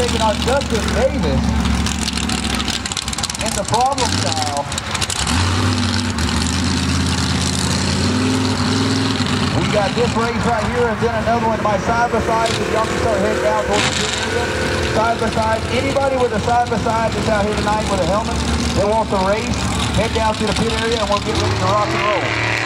taking on Justin Davis in the Problem Child. We got this race right here and then another one by side by side. If y'all can start heading down towards the pit area. Side by side. Anybody with a side by side that's out here tonight with a helmet that wants to race, head down to the pit area and we'll get ready to rock and roll.